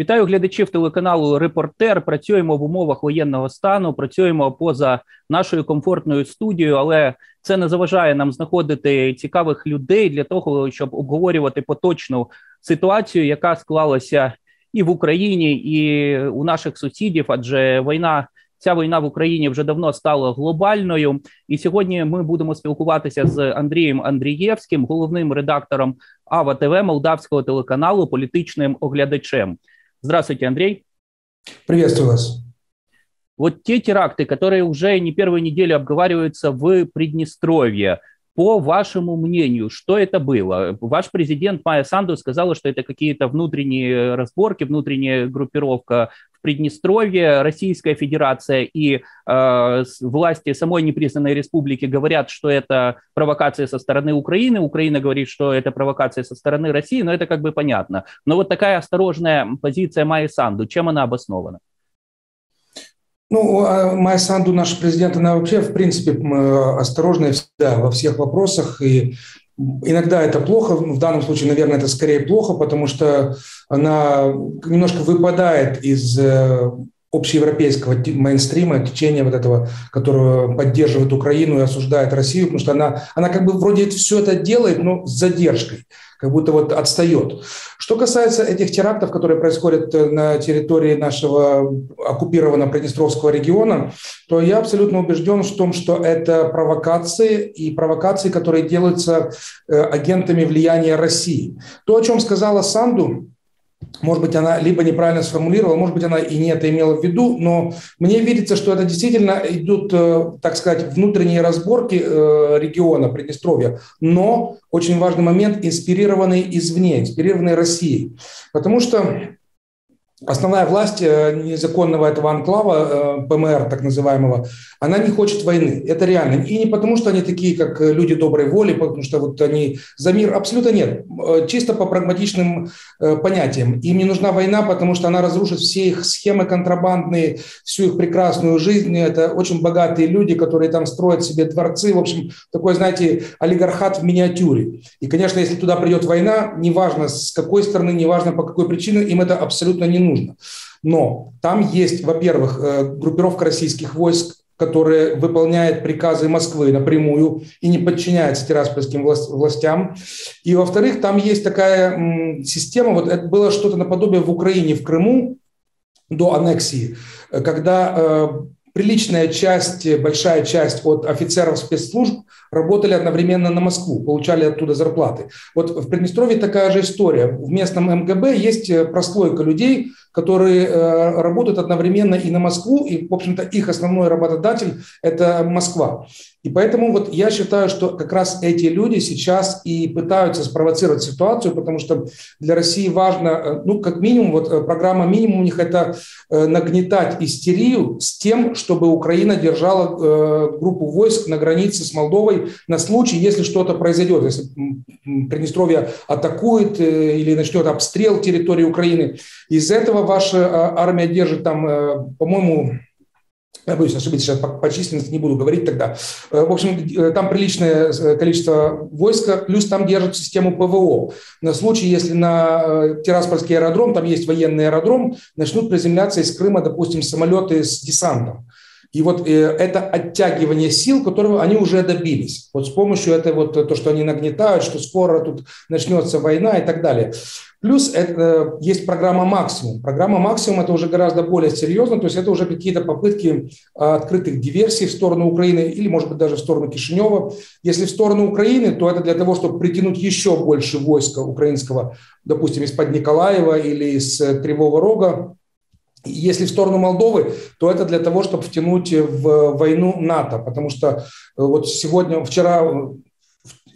Вітаю глядачів телеканалу Репортер. Працюємо в умовах воєнного стану, працюємо поза нашою комфортною студією, але це не заважає нам знаходити цікавих людей для того, щоб обговорювати поточну ситуацію, яка склалася і в Україні, і у наших сусідів. Адже війна, ця війна в Україні вже давно стала глобальною. І сьогодні ми будемо спілкуватися з Андрієм Андрієвським, головним редактором Ава ТВ Молдавського телеканалу, політичним оглядачем. Здравствуйте, Андрей. Приветствую вас. Вот те теракты, которые уже не первую неделю обговариваются в Приднестровье, по вашему мнению, что это было? Ваш президент Майя Санду сказала, что это какие-то внутренние разборки, внутренняя группировка в Приднестровье. Российская Федерация и э, власти самой непризнанной республики говорят, что это провокация со стороны Украины. Украина говорит, что это провокация со стороны России, но это как бы понятно. Но вот такая осторожная позиция Майи Санду, чем она обоснована? Ну, а Майя Санду, наш президент, она вообще, в принципе, осторожная всегда во всех вопросах. И иногда это плохо, в данном случае, наверное, это скорее плохо, потому что она немножко выпадает из э, общеевропейского мейнстрима, течения вот этого, которое поддерживает Украину и осуждает Россию, потому что она, она как бы вроде все это делает, но с задержкой, как будто вот отстает. Что касается этих терактов, которые происходят э, на территории нашего оккупированного Приднестровского региона, то я абсолютно убежден в том, что это провокации и провокации, которые делаются э, агентами влияния России. То, о чем сказала Санду, может быть, она либо неправильно сформулировала, может быть, она и не это имела в виду, но мне видится, что это действительно идут, э, так сказать, внутренние разборки э, региона Приднестровья, но очень важный момент, инспирированный извне, инспирированный Россией. Потому что основная власть э, незаконного этого анклава, э, ПМР так называемого, она не хочет войны. Это реально. И не потому, что они такие, как э, люди доброй воли, потому что вот они за мир. Абсолютно нет. Чисто по прагматичным понятиям. Им не нужна война, потому что она разрушит все их схемы контрабандные, всю их прекрасную жизнь. Это очень богатые люди, которые там строят себе дворцы. В общем, такой, знаете, олигархат в миниатюре. И, конечно, если туда придет война, неважно с какой стороны, неважно по какой причине, им это абсолютно не нужно нужно. Но там есть, во-первых, э, группировка российских войск, которая выполняет приказы Москвы напрямую и не подчиняется тираспольским властям. И, во-вторых, там есть такая система, вот это было что-то наподобие в Украине, в Крыму до аннексии, когда э, приличная часть, большая часть от офицеров спецслужб работали одновременно на Москву, получали оттуда зарплаты. Вот в Приднестровье такая же история. В местном МГБ есть э, прослойка людей, которые э, работают одновременно и на Москву, и, в общем-то, их основной работодатель – это Москва. И поэтому вот я считаю, что как раз эти люди сейчас и пытаются спровоцировать ситуацию, потому что для России важно, э, ну, как минимум, вот э, программа минимум у них – это нагнетать истерию с тем, чтобы Украина держала группу войск на границе с Молдовой на случай, если что-то произойдет, если Приднестровье атакует или начнет обстрел территории Украины. Из этого ваша э, армия держит там, э, по-моему, я боюсь ошибиться сейчас по, по численности, не буду говорить тогда. Э, в общем, там приличное количество войска, плюс там держат систему ПВО. На случай, если на Тираспольский аэродром, там есть военный аэродром, начнут приземляться из Крыма, допустим, самолеты с десантом. И вот это оттягивание сил, которого они уже добились. Вот с помощью этого, вот то, что они нагнетают, что скоро тут начнется война и так далее. Плюс это, есть программа «Максимум». Программа «Максимум» – это уже гораздо более серьезно, то есть это уже какие-то попытки открытых диверсий в сторону Украины или, может быть, даже в сторону Кишинева. Если в сторону Украины, то это для того, чтобы притянуть еще больше войска украинского, допустим, из-под Николаева или из Кривого Рога. Если в сторону Молдовы, то это для того, чтобы втянуть в войну НАТО, потому что э, вот сегодня, вчера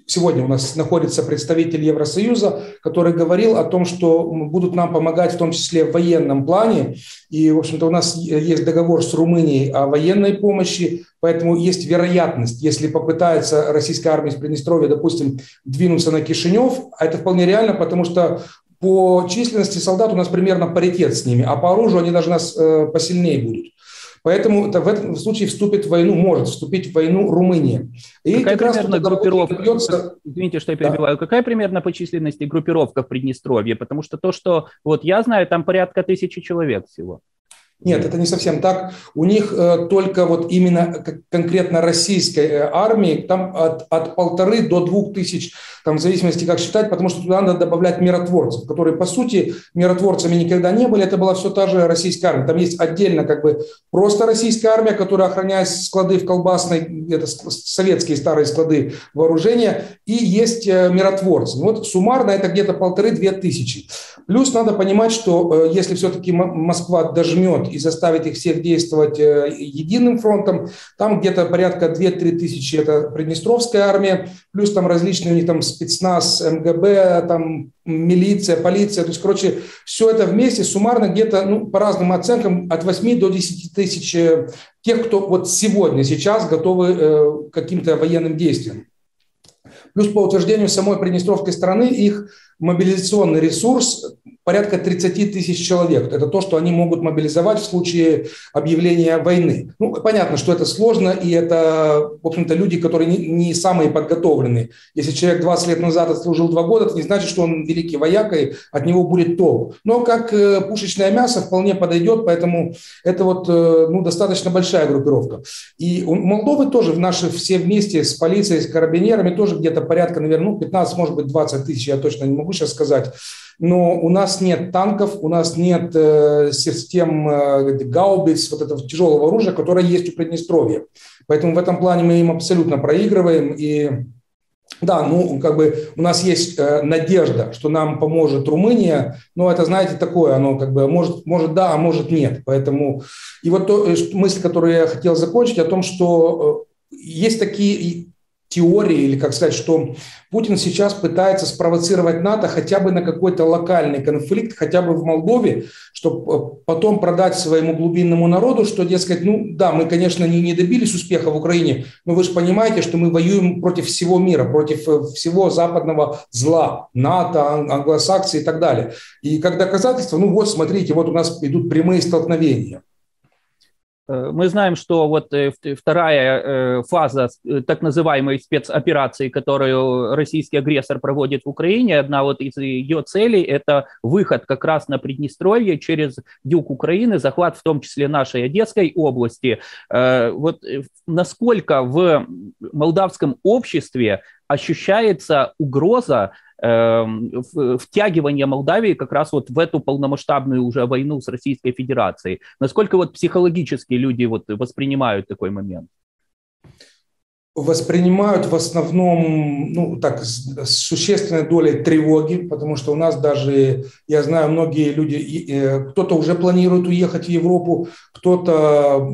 сегодня у нас находится представитель Евросоюза, который говорил о том, что будут нам помогать в том числе в военном плане. И, в общем-то, у нас есть договор с Румынией о военной помощи, поэтому есть вероятность, если попытается российская армия из Приднестровья, допустим, двинуться на Кишинев, а это вполне реально, потому что по численности солдат у нас примерно паритет с ними, а по оружию они даже нас э, посильнее будут. Поэтому это в этом случае вступит в войну, может вступить в войну Румыния. И какая примерно группировка, добьется... извините, что я перебиваю, да. какая примерно по численности группировка в Приднестровье? Потому что то, что вот я знаю, там порядка тысячи человек всего. Нет, это не совсем так. У них э, только вот именно конкретно российской э, армии там от, от полторы до двух тысяч, там в зависимости как считать, потому что туда надо добавлять миротворцев, которые по сути миротворцами никогда не были. Это была все та же российская армия. Там есть отдельно как бы просто российская армия, которая охраняет склады в колбасной, это советские старые склады вооружения, и есть э, миротворцы. Вот суммарно это где-то полторы-две тысячи. Плюс надо понимать, что э, если все-таки Москва дожмет и заставить их всех действовать э, единым фронтом. Там где-то порядка 2-3 тысячи – это Приднестровская армия, плюс там различные у них там спецназ, МГБ, там милиция, полиция. То есть, короче, все это вместе суммарно где-то, ну, по разным оценкам, от 8 до 10 тысяч э, тех, кто вот сегодня, сейчас готовы э, к каким-то военным действиям. Плюс по утверждению самой Приднестровской стороны их мобилизационный ресурс порядка 30 тысяч человек. Это то, что они могут мобилизовать в случае объявления войны. Ну, понятно, что это сложно, и это, в общем-то, люди, которые не, не самые подготовленные. Если человек 20 лет назад отслужил два года, это не значит, что он великий вояк, и от него будет толк. Но как э, пушечное мясо вполне подойдет, поэтому это вот э, ну, достаточно большая группировка. И у Молдовы тоже в наши все вместе с полицией, с карабинерами тоже где-то порядка, наверное, ну, 15, может быть, 20 тысяч, я точно не могу сейчас сказать но у нас нет танков, у нас нет э, систем э, гаубиц, вот этого тяжелого оружия, которое есть у Приднестровья. Поэтому в этом плане мы им абсолютно проигрываем. И да, ну, как бы у нас есть э, надежда, что нам поможет Румыния, но это, знаете, такое, оно как бы может, может да, а может нет. Поэтому и вот то, э, мысль, которую я хотел закончить, о том, что э, есть такие теории, или как сказать, что Путин сейчас пытается спровоцировать НАТО хотя бы на какой-то локальный конфликт, хотя бы в Молдове, чтобы э, потом продать своему глубинному народу, что, дескать, ну да, мы, конечно, не, не добились успеха в Украине, но вы же понимаете, что мы воюем против всего мира, против э, всего западного зла, НАТО, англосаксы и так далее. И как доказательство, ну вот, смотрите, вот у нас идут прямые столкновения. Э, мы знаем, что вот э, вторая э, фаза так называемой спецоперации, которую российский агрессор проводит в Украине, одна вот из ее целей – это выход как раз на Приднестровье через юг Украины, захват в том числе нашей Одесской области. Вот насколько в молдавском обществе ощущается угроза втягивание Молдавии как раз вот в эту полномасштабную уже войну с Российской Федерацией. Насколько вот психологически люди вот воспринимают такой момент? воспринимают в основном, ну, так, с существенной долей тревоги, потому что у нас даже, я знаю, многие люди, э, кто-то уже планирует уехать в Европу, кто-то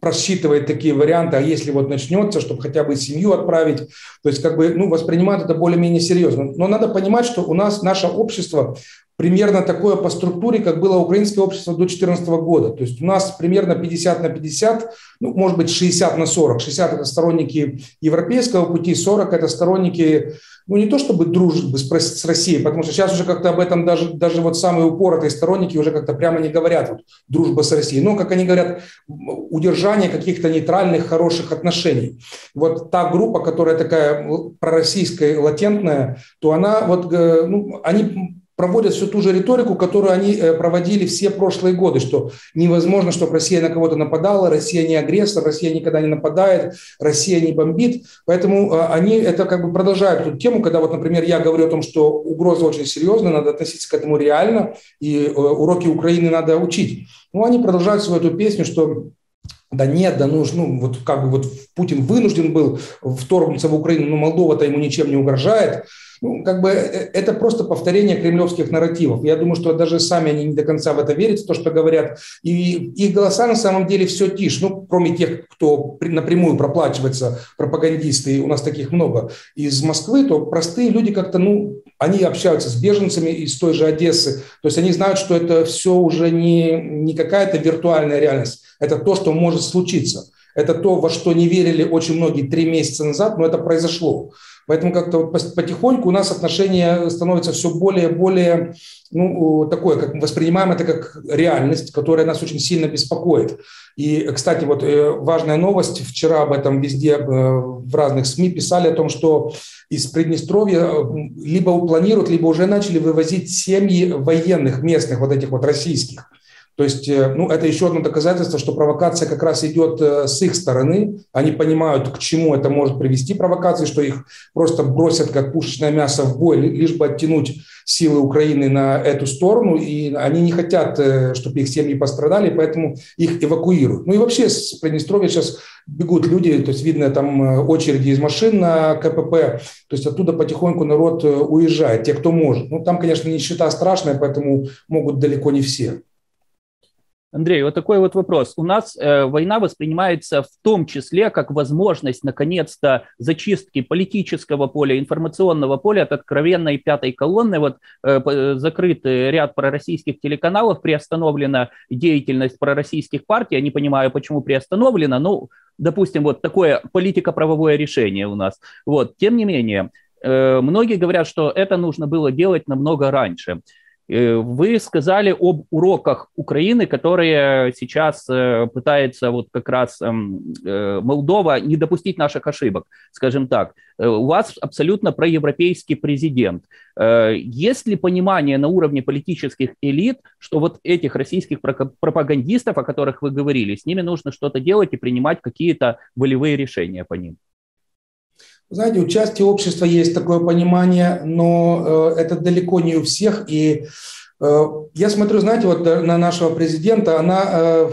просчитывает такие варианты, а если вот начнется, чтобы хотя бы семью отправить, то есть как бы, ну, воспринимают это более-менее серьезно. Но надо понимать, что у нас наше общество примерно такое по структуре, как было украинское общество до 2014 года. То есть у нас примерно 50 на 50, ну, может быть, 60 на 40. 60 – это сторонники европейского пути, 40 – это сторонники ну, не то чтобы дружбы с, Россией, потому что сейчас уже как-то об этом даже, даже вот самые упоротые сторонники уже как-то прямо не говорят, вот, дружба с Россией. Но, как они говорят, удержание каких-то нейтральных, хороших отношений. Вот та группа, которая такая пророссийская, латентная, то она вот, э, ну, они проводят всю ту же риторику, которую они э, проводили все прошлые годы, что невозможно, чтобы Россия на кого-то нападала, Россия не агрессор, Россия никогда не нападает, Россия не бомбит. Поэтому э, они это как бы продолжают эту тему, когда вот, например, я говорю о том, что угроза очень серьезная, надо относиться к этому реально, и э, уроки Украины надо учить. Ну, они продолжают свою эту песню, что да нет, да ну, ну вот как бы вот Путин вынужден был вторгнуться в Украину, но Молдова-то ему ничем не угрожает. Ну, как бы э, это просто повторение кремлевских нарративов. Я думаю, что даже сами они не до конца в это верят, в то, что говорят. И их голоса на самом деле все тише. Ну, кроме тех, кто напрямую проплачивается, пропагандисты, у нас таких много, из Москвы, то простые люди как-то, ну, они общаются с беженцами из той же Одессы. То есть они знают, что это все уже не, не какая-то виртуальная реальность. Это то, что может случиться. Это то, во что не верили очень многие три месяца назад, но это произошло. Поэтому как-то потихоньку у нас отношения становятся все более и более ну, такое, как мы воспринимаем это как реальность, которая нас очень сильно беспокоит. И, кстати, вот э, важная новость, вчера об этом везде э, в разных СМИ писали о том, что из Приднестровья э, либо планируют, либо уже начали вывозить семьи военных местных, вот этих вот российских. То есть, э, ну, это еще одно доказательство, что провокация как раз идет э, с их стороны. Они понимают, к чему это может привести провокации, что их просто бросят как пушечное мясо в бой, лишь бы оттянуть силы Украины на эту сторону. И они не хотят, э, чтобы их семьи пострадали, поэтому их эвакуируют. Ну и вообще с Приднестровья сейчас бегут люди, то есть видно там очереди из машин на КПП, то есть оттуда потихоньку народ уезжает, те, кто может. Ну там, конечно, нищета страшная, поэтому могут далеко не все. Андрей, вот такой вот вопрос. У нас э, война воспринимается в том числе как возможность, наконец-то, зачистки политического поля, информационного поля от откровенной пятой колонны. Вот э, закрыт ряд пророссийских телеканалов, приостановлена деятельность пророссийских партий. Я не понимаю, почему приостановлена, но, допустим, вот такое политико-правовое решение у нас. Вот, тем не менее, э, многие говорят, что это нужно было делать намного раньше. Э, вы сказали об уроках Украины, которые сейчас э, пытается вот как раз эм, э, Молдова не допустить наших ошибок, скажем так. У вас абсолютно проевропейский президент. Есть ли понимание на уровне политических элит, что вот этих российских пропагандистов, о которых вы говорили, с ними нужно что-то делать и принимать какие-то волевые решения по ним? Знаете, у части общества есть такое понимание, но э, это далеко не у всех. И э, я смотрю, знаете, вот на нашего президента, она э,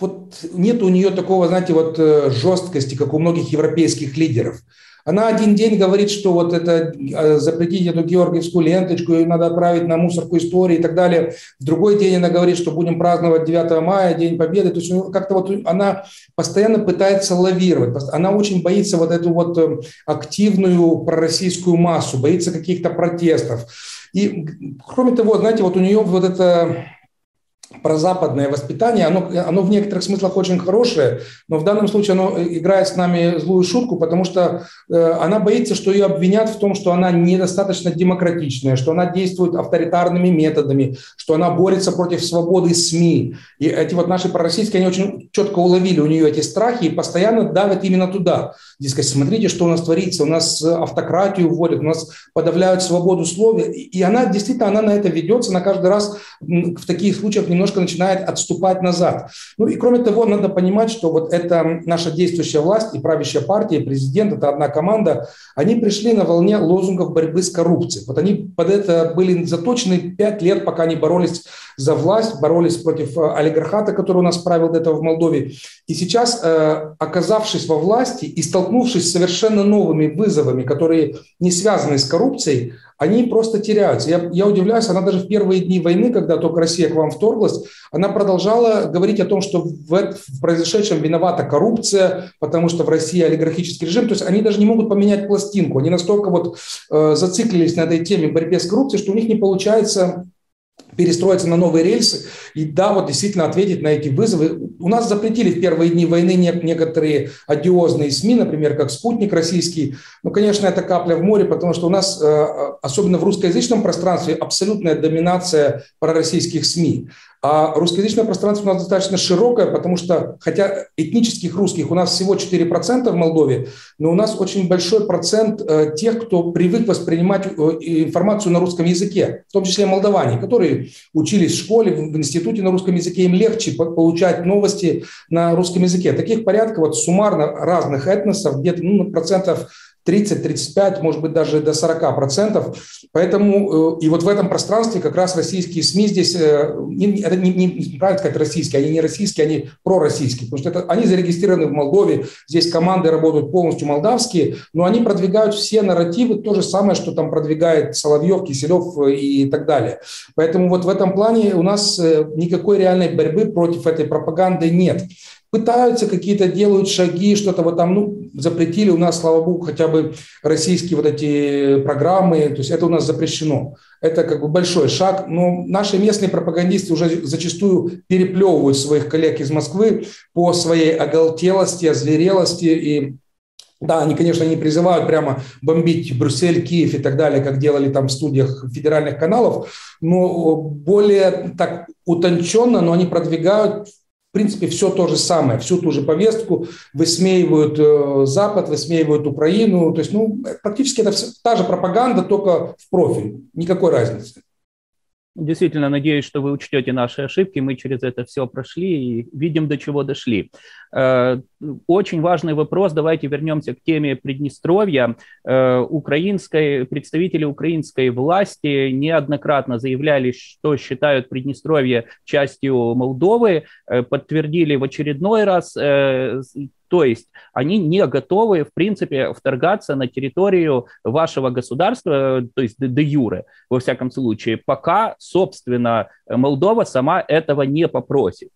вот нет у нее такого, знаете, вот э, жесткости, как у многих европейских лидеров. Она один день говорит, что вот это э, запретить эту георгиевскую ленточку, ее надо отправить на мусорку истории и так далее. В другой день она говорит, что будем праздновать 9 мая, День Победы. То есть ну, как-то вот она постоянно пытается лавировать. Она очень боится вот эту вот э, активную пророссийскую массу, боится каких-то протестов. И кроме того, знаете, вот у нее вот это прозападное воспитание, оно, оно в некоторых смыслах очень хорошее, но в данном случае оно играет с нами злую шутку, потому что э, она боится, что ее обвинят в том, что она недостаточно демократичная, что она действует авторитарными методами, что она борется против свободы СМИ. И эти вот наши пророссийские, они очень четко уловили у нее эти страхи и постоянно давят именно туда. Дескать, смотрите, что у нас творится, у нас автократию вводят, у нас подавляют свободу слова. И она действительно, она на это ведется, на каждый раз в таких случаях немножко начинает отступать назад. Ну и кроме того, надо понимать, что вот эта наша действующая власть и правящая партия, и президент, это одна команда, они пришли на волне лозунгов борьбы с коррупцией. Вот они под это были заточены пять лет, пока они боролись за власть, боролись против э, олигархата, который у нас правил до этого в Молдове. И сейчас, э, оказавшись во власти и столкнувшись с совершенно новыми вызовами, которые не связаны с коррупцией, они просто теряются. Я, я удивляюсь, она даже в первые дни войны, когда только Россия к вам вторглась, она продолжала говорить о том, что в, в произошедшем виновата коррупция, потому что в России олигархический режим. То есть они даже не могут поменять пластинку. Они настолько вот э, зациклились на этой теме борьбе с коррупцией, что у них не получается перестроиться на новые рельсы и да, вот действительно ответить на эти вызовы. У нас запретили в первые дни войны некоторые одиозные СМИ, например, как «Спутник» российский. Ну, конечно, это капля в море, потому что у нас, э, особенно в русскоязычном пространстве, абсолютная доминация пророссийских СМИ. А русскоязычное пространство у нас достаточно широкое, потому что, хотя этнических русских у нас всего 4% в Молдове, но у нас очень большой процент э, тех, кто привык воспринимать э, информацию на русском языке, в том числе молдаване, которые учились в школе, в институте на русском языке, им легче получать новости на русском языке. Таких порядка вот суммарно разных этносов, где-то ну, процентов 30-35, может быть, даже до 40 процентов. Поэтому э, и вот в этом пространстве как раз российские СМИ здесь, э, это не, не, не правильно сказать российские, они не российские, они пророссийские, потому что это, они зарегистрированы в Молдове, здесь команды работают полностью молдавские, но они продвигают все нарративы, то же самое, что там продвигает Соловьев, Киселев э, и так далее. Поэтому вот в этом плане у нас никакой реальной борьбы против этой пропаганды нет. Пытаются какие-то делают шаги, что-то вот там, ну, запретили у нас, слава богу, хотя бы российские вот эти программы, то есть это у нас запрещено. Это как бы большой шаг, но наши местные пропагандисты уже зачастую переплевывают своих коллег из Москвы по своей оголтелости, озверелости и да, они, конечно, не призывают прямо бомбить Брюссель, Киев и так далее, как делали там в студиях федеральных каналов, но более так утонченно, но они продвигают принципе, все то же самое, всю ту же повестку, высмеивают э, Запад, высмеивают Украину. То есть, ну, практически это все, та же пропаганда, только в профиль. Никакой разницы. Действительно, надеюсь, что вы учтете наши ошибки. Мы через это все прошли и видим, до чего дошли. Э, очень важный вопрос. Давайте вернемся к теме Приднестровья. Э, украинской, представители украинской власти неоднократно заявляли, что считают Приднестровье частью Молдовы. Э, подтвердили в очередной раз то есть они не готовы, в принципе, вторгаться на территорию вашего государства, то есть де юре, во всяком случае, пока, собственно, Молдова сама этого не попросит.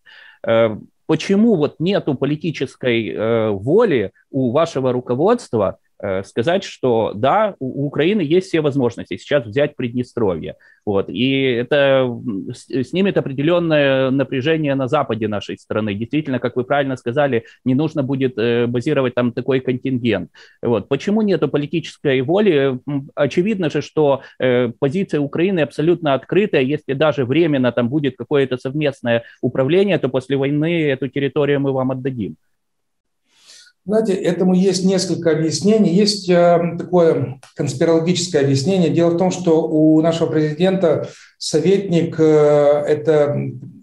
Почему вот нету политической э, воли у вашего руководства сказать, что да, у Украины есть все возможности сейчас взять Приднестровье. Вот, и это снимет определенное напряжение на западе нашей страны. Действительно, как вы правильно сказали, не нужно будет э, базировать там такой контингент. Вот. Почему нет политической воли? Очевидно же, что э, позиция Украины абсолютно открытая. Если даже временно там будет какое-то совместное управление, то после войны эту территорию мы вам отдадим. Знаете, этому есть несколько объяснений. Есть э, такое конспирологическое объяснение. Дело в том, что у нашего президента советник э, – это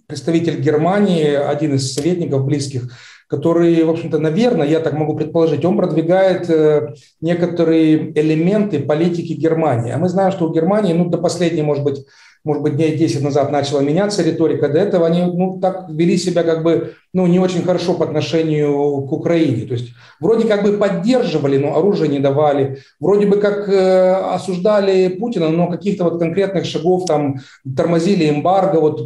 представитель Германии, один из советников близких, который, в общем-то, наверное, я так могу предположить, он продвигает э, некоторые элементы политики Германии. А мы знаем, что у Германии, ну, до последней, может быть, может быть, дней 10 назад начала меняться риторика, до этого они ну, так вели себя как бы ну, не очень хорошо по отношению к Украине. То есть вроде как бы поддерживали, но оружие не давали, вроде бы как э, осуждали Путина, но каких-то вот конкретных шагов там тормозили эмбарго, вот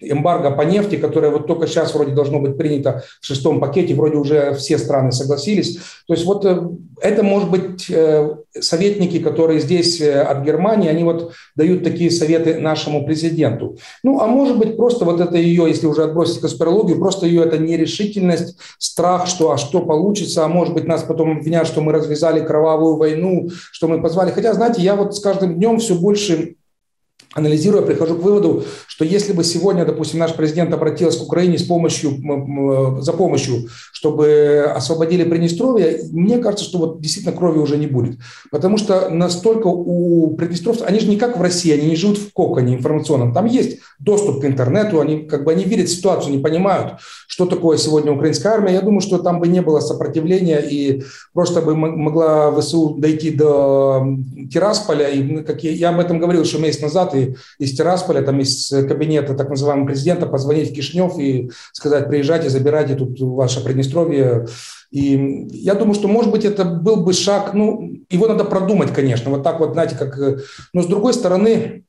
эмбарго по нефти, которое вот только сейчас вроде должно быть принято в шестом пакете, вроде уже все страны согласились. То есть вот э, это может быть э, советники, которые здесь э, от Германии, они вот дают такие советы нашему президенту. Ну, а может быть просто вот это ее, если уже отбросить конспирологию, просто ее это нерешительность, страх, что а что получится, а может быть нас потом обвинят, что мы развязали кровавую войну, что мы позвали. Хотя, знаете, я вот с каждым днем все больше анализируя, прихожу к выводу, что если бы сегодня, допустим, наш президент обратился к Украине с помощью, за помощью, чтобы освободили Приднестровье, мне кажется, что вот действительно крови уже не будет. Потому что настолько у приднестровцев, они же не как в России, они не живут в коконе информационном. Там есть доступ к интернету, они как бы они видят ситуацию, не понимают, что такое сегодня украинская армия. Я думаю, что там бы не было сопротивления и просто бы могла ВСУ дойти до Тирасполя. И как я, я об этом говорил еще месяц назад, и из Тирасполя, там из кабинета так называемого президента позвонить в Кишнев и сказать, приезжайте, забирайте тут ваше Приднестровье. И я думаю, что, может быть, это был бы шаг, ну, его надо продумать, конечно, вот так вот, знаете, как... Но, с другой стороны,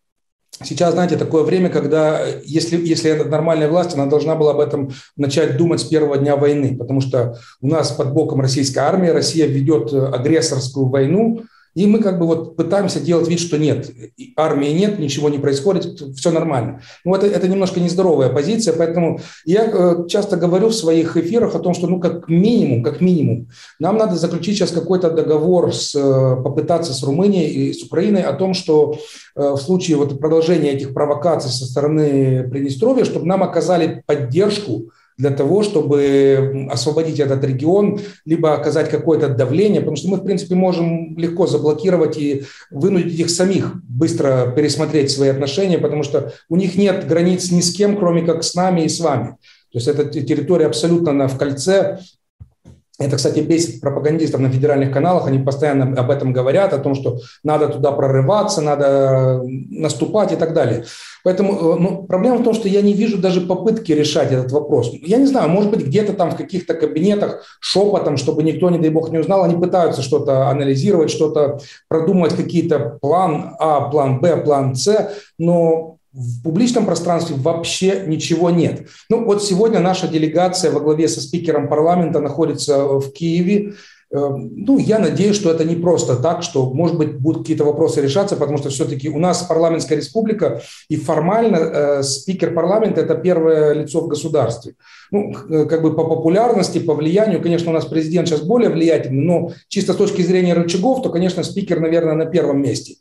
Сейчас, знаете, такое время, когда, если, если это нормальная власть, она должна была об этом начать думать с первого дня войны, потому что у нас под боком российская армия, Россия ведет агрессорскую войну, и мы как бы вот пытаемся делать вид, что нет, армии нет, ничего не происходит, все нормально. Ну, это, это немножко нездоровая позиция, поэтому я э, часто говорю в своих эфирах о том, что, ну, как минимум, как минимум, нам надо заключить сейчас какой-то договор, с, э, попытаться с Румынией и с Украиной о том, что э, в случае вот продолжения этих провокаций со стороны Приднестровья, чтобы нам оказали поддержку для того, чтобы освободить этот регион, либо оказать какое-то давление, потому что мы, в принципе, можем легко заблокировать и вынудить их самих быстро пересмотреть свои отношения, потому что у них нет границ ни с кем, кроме как с нами и с вами. То есть эта территория абсолютно в кольце, это, кстати, бесит пропагандистов на федеральных каналах, они постоянно об этом говорят, о том, что надо туда прорываться, надо наступать и так далее. Поэтому э, ну, проблема в том, что я не вижу даже попытки решать этот вопрос. Я не знаю, может быть, где-то там в каких-то кабинетах шепотом, чтобы никто, не дай бог, не узнал, они пытаются что-то анализировать, что-то продумать, какие-то план А, план Б, план С, но в публичном пространстве вообще ничего нет. Ну вот сегодня наша делегация во главе со спикером парламента находится в Киеве. Эм, ну, я надеюсь, что это не просто так, что, может быть, будут какие-то вопросы решаться, потому что все-таки у нас парламентская республика, и формально э, спикер парламента – это первое лицо в государстве. Ну, э, как бы по популярности, по влиянию, конечно, у нас президент сейчас более влиятельный, но чисто с точки зрения рычагов, то, конечно, спикер, наверное, на первом месте.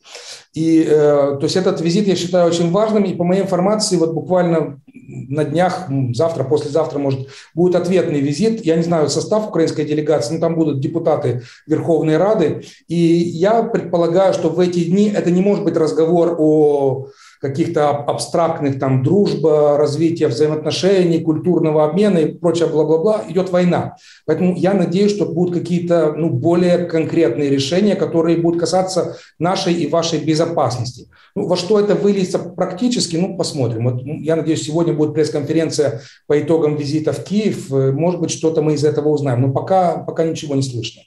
И, э, то есть этот визит я считаю очень важным, и по моей информации, вот буквально на днях, завтра, послезавтра, может, будет ответный визит. Я не знаю состав украинской делегации, но там будут депутаты Верховной Рады. И я предполагаю, что в эти дни это не может быть разговор о каких-то абстрактных там дружба, развития взаимоотношений, культурного обмена и прочее бла-бла-бла, идет война. Поэтому я надеюсь, что будут какие-то ну, более конкретные решения, которые будут касаться нашей и вашей безопасности. Ну, во что это выльется практически, ну, посмотрим. Вот, ну, я надеюсь, сегодня будет пресс-конференция по итогам визита в Киев. Может быть, что-то мы из этого узнаем. Но пока, пока ничего не слышно.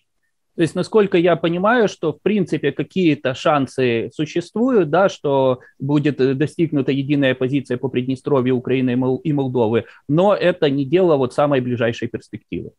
То есть, насколько я понимаю, что в принципе какие-то шансы существуют, да, что будет э, достигнута единая позиция по Приднестровью Украины и Молдовы, но это не дело вот самой ближайшей перспективы.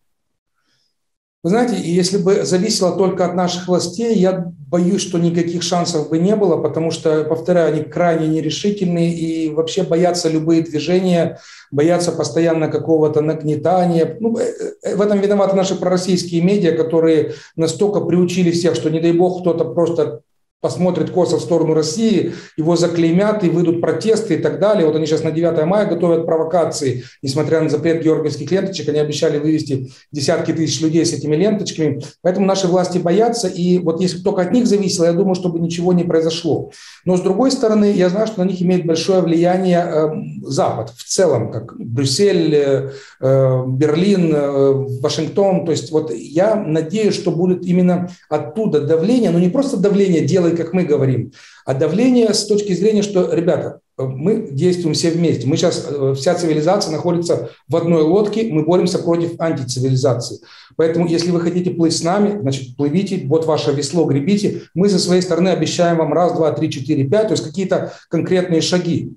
Вы знаете, если бы зависело только от наших властей, я боюсь, что никаких шансов бы не было, потому что, повторяю, они крайне нерешительные и вообще боятся любые движения, боятся постоянно какого-то нагнетания. Ну, э, э, в этом виноваты наши пророссийские медиа, которые настолько приучили всех, что, не дай бог, кто-то просто посмотрит косо в сторону России, его заклеймят и выйдут протесты и так далее. Вот они сейчас на 9 мая готовят провокации, несмотря на запрет георгиевских ленточек, они обещали вывести десятки тысяч людей с этими ленточками. Поэтому наши власти боятся, и вот если только от них зависело, я думаю, чтобы ничего не произошло. Но с другой стороны, я знаю, что на них имеет большое влияние э, Запад в целом, как Брюссель, э, э, Берлин, э, Вашингтон. То есть вот я надеюсь, что будет именно оттуда давление, но не просто давление делать делай, как мы говорим. А давление с точки зрения, что, ребята, мы действуем все вместе. Мы сейчас, э, вся цивилизация находится в одной лодке, мы боремся против антицивилизации. Поэтому, если вы хотите плыть с нами, значит, плывите, вот ваше весло, гребите. Мы со своей стороны обещаем вам раз, два, три, четыре, пять, то есть какие-то конкретные шаги.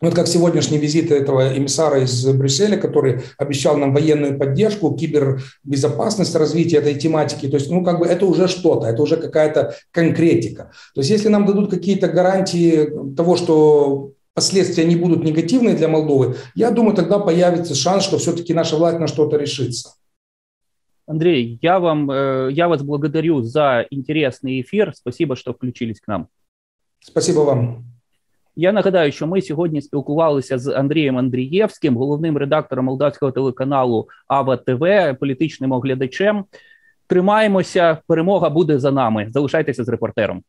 Вот как сегодняшний визит этого эмиссара из Брюсселя, который обещал нам военную поддержку, кибербезопасность, развитие этой тематики. То есть, ну, как бы это уже что-то, это уже какая-то конкретика. То есть, если нам дадут какие-то гарантии того, что последствия не будут негативные для Молдовы, я думаю, тогда появится шанс, что все-таки наша власть на что-то решится. Андрей, я, вам, э, я вас благодарю за интересный эфир. Спасибо, что включились к нам. Спасибо вам. Я нагадаю, що ми сьогодні спілкувалися з Андрієм Андрієвським, головним редактором молдавського телеканалу Ава ТВ, політичним оглядачем. Тримаємося, перемога буде за нами. Залишайтеся з репортером.